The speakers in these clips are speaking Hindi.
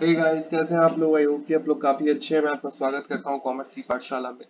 हे गाइस कैसे हैं आप लोग? आई होप कि आप लोग काफ़ी अच्छे हैं। मैं आपका स्वागत करता हूँ कॉमर्स की पाठशाला में।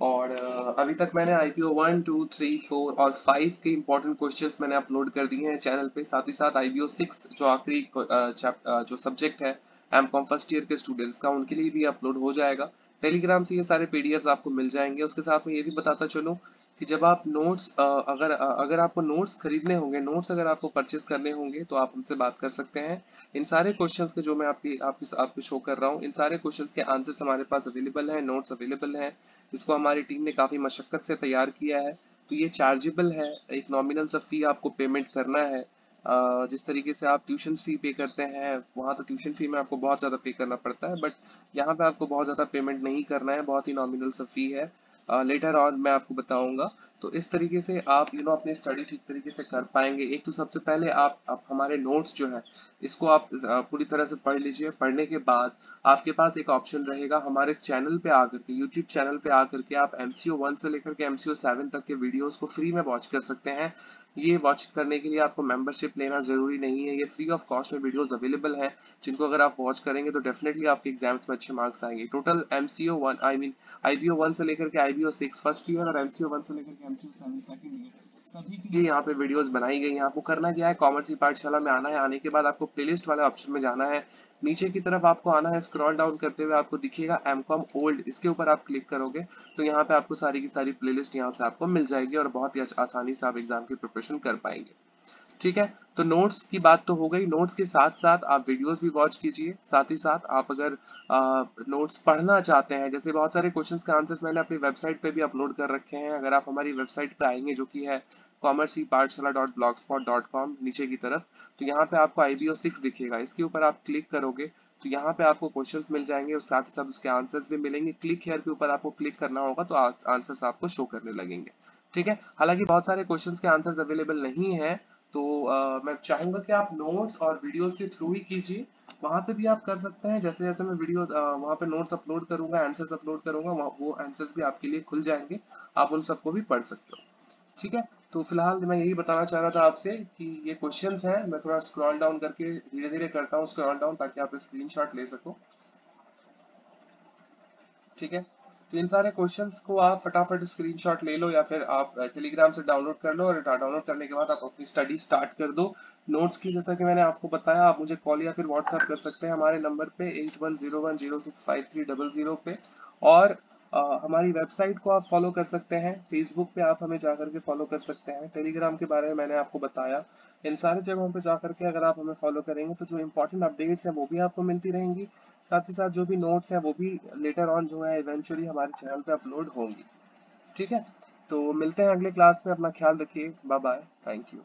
और अभी तक मैंने IPO one two three four और फाइव के इम्पोर्टेंट क्वेश्चंस मैंने अपलोड कर दिए हैं चैनल पे। साथ ही साथ आई आईपीओ सिक्स जो आखिरी जो सब्जेक्ट है एम कॉम फ़र्स्ट ईयर के स्टूडेंट्स का, उनके लिए भी अपलोड हो जाएगा। टेलीग्राम से ये सारे पीडीएफ्स आपको मिल जाएँगे। उसके साथ में ये भी बताता चलूँ कि जब आप नोट्स अगर अगर आपको नोट्स खरीदने होंगे नोट्स अगर आपको परचेस करने होंगे तो आप हमसे बात कर सकते हैं। इन सारे क्वेश्चंस के जो मैं आपकी आपकी, आपको शो कर रहा हूँ, इन सारे क्वेश्चंस के आंसर्स हमारे पास अवेलेबल हैं नोट्स अवेलेबल हैं इसको हमारी टीम ने काफ़ी मशक्कत से तैयार किया है। तो ये चार्जेबल है, एक नॉमिनल सा फ़ी आपको पेमेंट करना है। जिस तरीके से आप ट्यूशन फ़ी पे करते हैं, वहाँ तो ट्यूशन फ़ी में आपको बहुत ज़्यादा पे करना पड़ता है बट यहाँ पे आपको बहुत ज़्यादा पेमेंट नहीं करना है, बहुत ही नॉमिनल सा फ़ी है। लेटर और मैं आपको बताऊँगा। तो इस तरीके से आप यू नो अपनी स्टडी ठीक तरीके से कर पाएँगे। एक तो सबसे पहले आप, आप हमारे नोट्स जो है इसको आप पूरी तरह से पढ़ लीजिए। पढ़ने के बाद आपके पास एक ऑप्शन रहेगा हमारे चैनल पे आकर के यूट्यूब चैनल पे आकर के आप एमसीओ वन से लेकर के एमसीओ सेवन तक के वीडियोस को फ्री में वॉच कर सकते हैं। ये वॉच करने के लिए आपको मेंबरशिप लेना ज़रूरी नहीं है। ये फ्री ऑफ़ कॉस्ट में वीडियोस अवेलेबल है, जिनको अगर आप वॉच करेंगे तो डेफिनेटली आपके एग्ज़ाम्स में अच्छे मार्क्स आएँगे। Total MCO one I mean IBO one से लेकर के आईबीओ सिक्स फ़र्स्ट ईयर और एमसीओ वन से लेकर के एमसीओ सेवन सेकंड ईयर सभी के लिए यहाँ पे वीडियोस बनाई गई हैं। आपको करना क्या है कॉमर्स की पाठशाला में आना है, आने के बाद आपको प्लेलिस्ट वाले ऑप्शन में जाना है। नीचे की तरफ़ आपको आना है स्क्रॉल डाउन करते हुए आपको दिखेगा एमकॉम ओल्ड इसके ऊपर आप क्लिक करोगे तो यहाँ पे आपको सारी की सारी प्लेलिस्ट यहाँ से आपको मिल जाएगी और बहुत ही आसानी से आप एग्ज़ाम की प्रिपरेशन कर पाएँगे। ठीक है? तो नोट्स की बात तो हो गई। नोट्स के साथ साथ आप वीडियोस भी वॉच कीजिए। साथ ही साथ आप अगर नोट्स पढ़ना चाहते हैं, जैसे बहुत सारे क्वेश्चंस के आंसर्स मैंने अपनी वेबसाइट पे भी अपलोड कर रखे हैं। अगर आप हमारी वेबसाइट पे आएँगे, जो कि है commerce Pathshala dot blogspot dot com नीचे की तरफ़। तो यहाँ पे आपको आईबीओ सिक्स दिखेगा। इसके ऊपर आप क्लिक करोगे तो यहाँ पे आपको क्वेश्चंस मिल जाएँगे और साथ ही साथ उसके आंसर्स भी मिलेंगे। क्लिक हेयर के ऊपर आपको क्लिक करना होगा तो आंसर्स आपको शो करने लगेंगे। ठीक है? हालाँकि बहुत सारे क्वेश्चंस के आंसर्स अवेलेबल नहीं है तो आ, मैं चाहूँगा कि आप नोट्स और वीडियोस के थ्रू ही कीजिए। वहाँ से भी आप कर सकते हैं। जैसे जैसे मैं वीडियो वहाँ पे नोट्स अपलोड करूँगा आंसर्स अपलोड करूँगा वो आंसर्स भी आपके लिए खुल जाएँगे। आप उन सबको भी पढ़ सकते हो। ठीक है? तो फ़िलहाल मैं यही बताना चाह रहा था आपसे कि ये क्वेश्चंस हैं, मैं थोड़ा स्क्रॉल डाउन करके धीरे धीरे करता हूँ स्क्रॉल डाउन ताकि आप स्क्रीनशॉट ले सको। ठीक है? तो इन सारे क्वेश्चंस को आप फटाफट स्क्रीनशॉट ले लो या फिर आप टेलीग्राम से डाउनलोड कर लो और डाउनलोड करने के बाद आप अपनी स्टडी स्टार्ट कर दो। नोट्स की जैसा कि मैंने आपको बताया, आप मुझे कॉल या फिर व्हाट्सएप कर सकते हैं हमारे नंबर पे eight one zero one zero six five three double zero पे और हमारी वेबसाइट को आप फॉलो कर सकते हैं। फेसबुक पे आप हमें जाकर के फॉलो कर सकते हैं। टेलीग्राम के बारे में मैंने आपको बताया। इन सारे जगहों पे जाकर के अगर आप हमें फॉलो करेंगे तो जो इम्पोर्टेंट अपडेट्स हैं वो भी आपको मिलती रहेंगी। साथ ही साथ जो भी नोट्स हैं वो भी लेटर ऑन जो है इवेंचुअली हमारे चैनल पे अपलोड होंगी। ठीक है? तो मिलते हैं अगले क्लास में। अपना ख्याल रखिए। Bye bye thank you